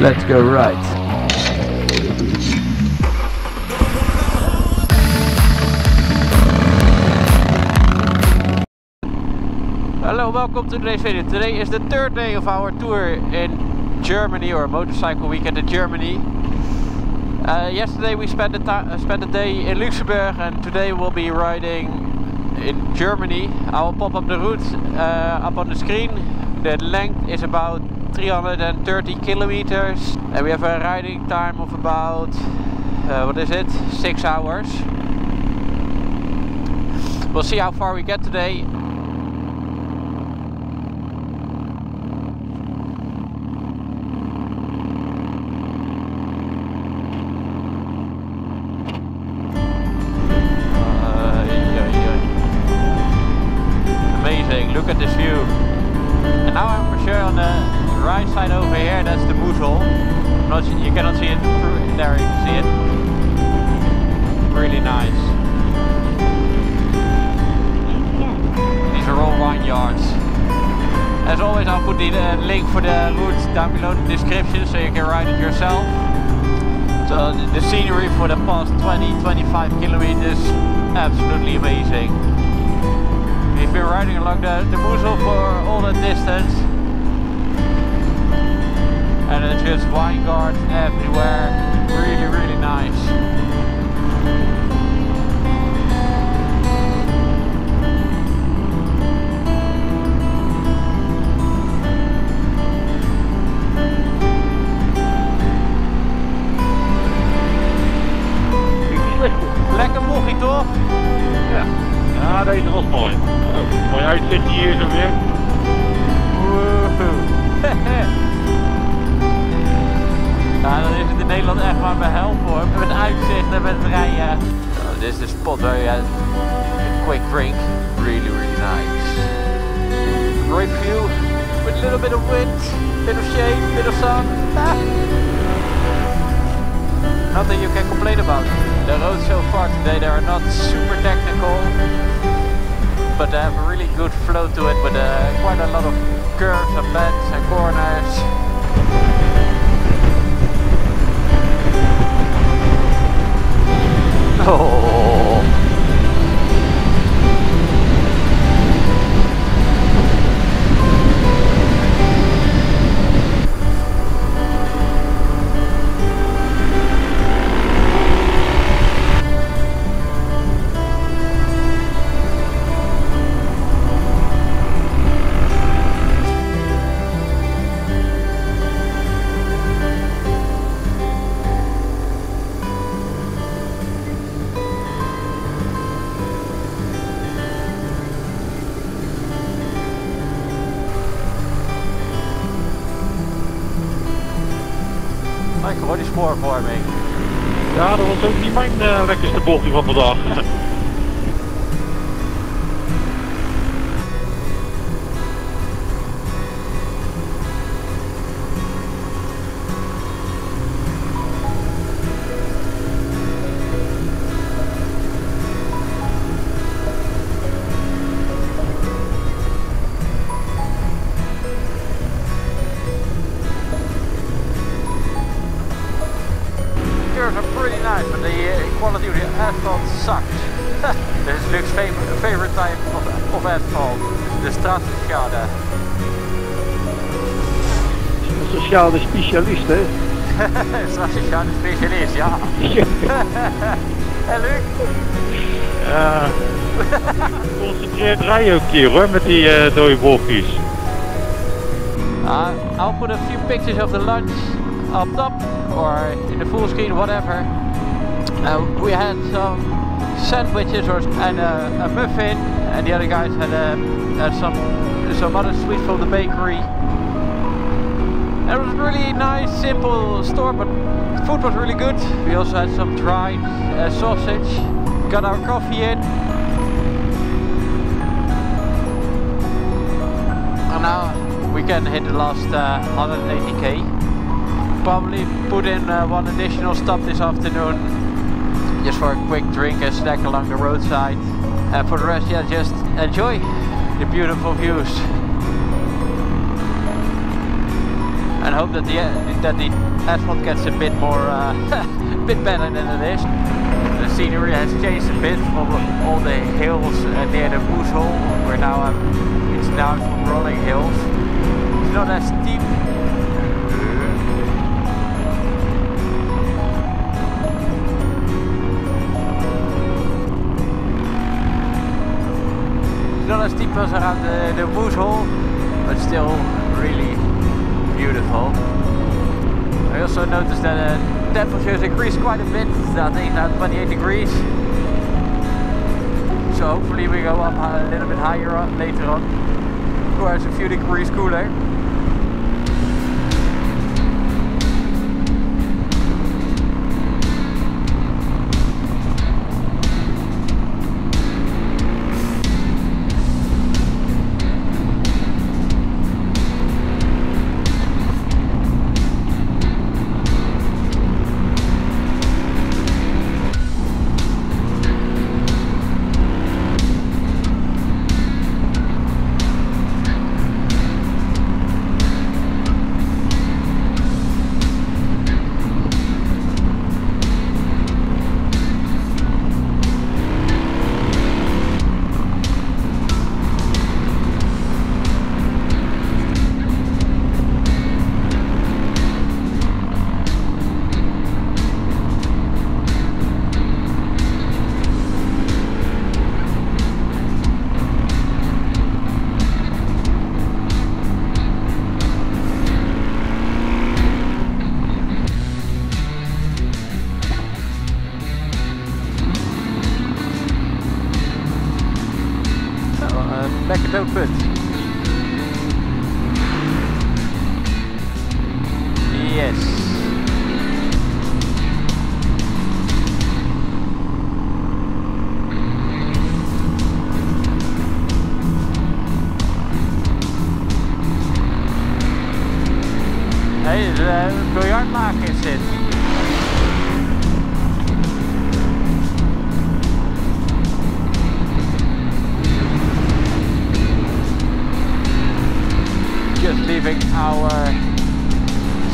let's go right. Hello, welcome to today's video. Today is the third day of our tour in Germany or motorcycle weekend in Germany. Uh, yesterday we spent the, uh, spent the day in Luxembourg and today we'll be riding in Germany. I will pop up the route uh, up on the screen. The length is about 330 kilometers and we have a riding time of about, uh, what is it, 6 hours. We'll see how far we get today. Amazing, look at this view. And now I'm for sure on the right side over here, that's the Moezel. Not, you cannot see it there, you can see it. Really nice. These are all vineyards. As always I'll put the uh, link for the route down below the description so you can ride it yourself. So the scenery for the past 20-25 kilometers, absolutely amazing. We've been riding along the, the Moezel for all that distance. And it's just vineyards everywhere. Really, really nice. Lekker mochie toch? Ja. ja, deze was mooi. Mooi uitzicht hier zo weer. nou, dan is het in Nederland echt maar help hoor. Met uitzicht en met rijden. Oh, this is the spot you had a quick drink. Really, really nice. Great view with a little bit of wind, bit of shade, bit of sun. Ah. Nothing you can complain about. The roads so far today, they are not super technical, but they have a really good flow to it with uh, quite a lot of curves and bends and corners. よ。Ja, dat was ook niet mijn uh, lekkerste bochtje van dag. the Strassenschade. Sociale specialist, hè? Strassenschade specialist, ja. en Luc? Ja. Concentreerd rijden ook keer hoor, met die uh, dode bochtjes. Uh, I'll put a few pictures of the lunch up top or in the full screen, whatever. Uh, we had some sandwiches or and a, a muffin, and the other guys had, a, had some some other sweets from the bakery. It was really nice, simple store, but food was really good. We also had some dried uh, sausage. Got our coffee in. And now we can hit the last uh, 180k. Probably put in uh, one additional stop this afternoon just for a quick drink and snack along the roadside. And for the rest, yeah, just enjoy the beautiful views. And hope that the that the asphalt gets a bit more uh, a bit better than it is. The scenery has changed a bit from all the hills uh, near the Moezel, where now I'm, it's now rolling hills. It's not as steep. Not as steep as around the, the Moezel, but still really beautiful. I also noticed that the temperature has increased quite a bit. I think now 28 degrees. So hopefully we go up a little bit higher on, later on, where it's a few degrees cooler. Yes. Hé, de uh, biljartmaker is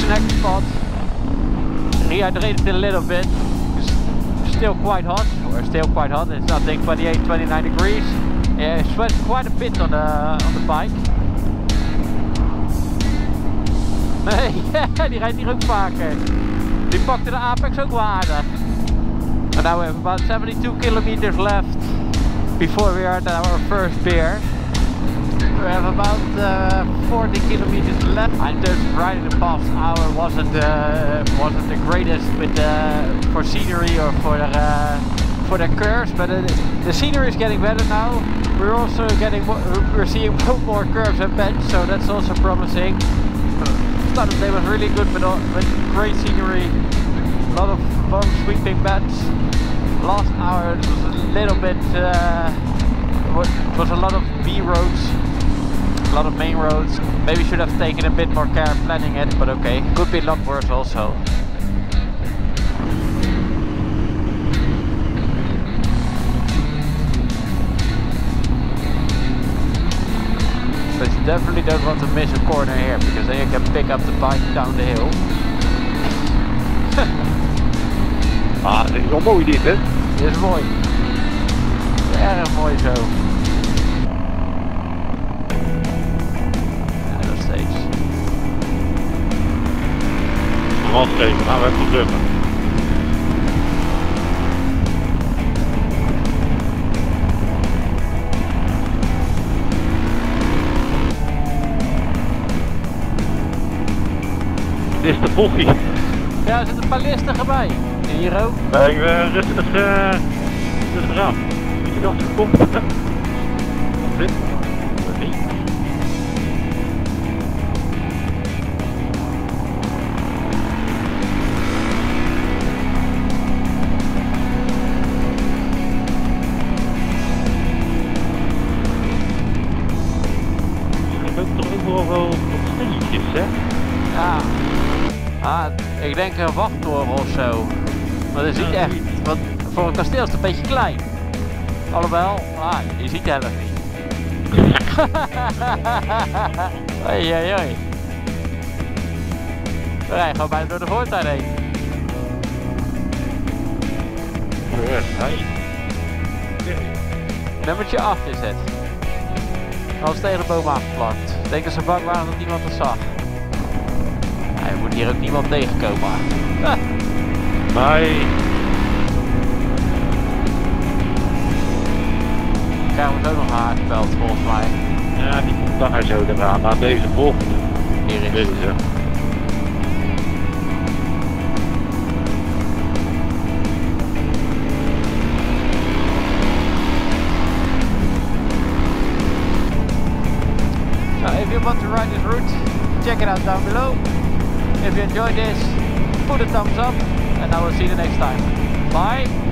snack spot. Rehydrated a little bit. It's still quite hot, or still quite hot. It's I think 28, 29 degrees. Yeah, I sweat quite a bit on the on the bike. Nee, die rijdt hier ook vaker. Die pakte de Apex ook wel aardig. Now we have about 72 kilometers left before we are at our first beer. We have about uh, 40 kilometers left. I just riding the past hour wasn't uh, wasn't the greatest with uh, for scenery or for the uh, for the curves, but it, the scenery is getting better now. We're also getting we're seeing more curves and bends, so that's also promising. Start of the day was really good but with great scenery, a lot of long sweeping bends. Last hour it was a little bit uh, was a lot of B roads a lot of main roads. Maybe should have taken a bit more care planning it, but okay. Could be a lot worse also. But you definitely don't want to miss a corner here, because then you can pick up the bike down the hill. Ah, dit is wel mooi dit, hè? Dit is mooi. Erg mooi zo. Gas geven, gaan we even drukken. Dit is de bochie. Ja, er zitten een paar listigen bij. En hier ook. Nee, we rustig, uh, rustig aan. Moet je dat komt? Dit? Denk een wachttoren of zo. Maar dat is niet echt. Want voor een kasteel is het een beetje klein. Alhoewel, ah, je ziet het helft niet. Oei, oei. We rijden gewoon bijna door de voortuin heen. Nummertje 8 is het. Alles tegen de boom aangeplakt. Denk dat ze bang waren dat niemand het zag. Moet hier ook niemand tegenkomen. Ah, Nee. krijgen we zo nog aangepeld volgens mij. Ja, die komt daar zo eraan. Naar deze volgende. Hier is Deze. So if you want to ride this route, check it out down below. If you enjoyed this, put a thumbs up and I will see you next time. Bye!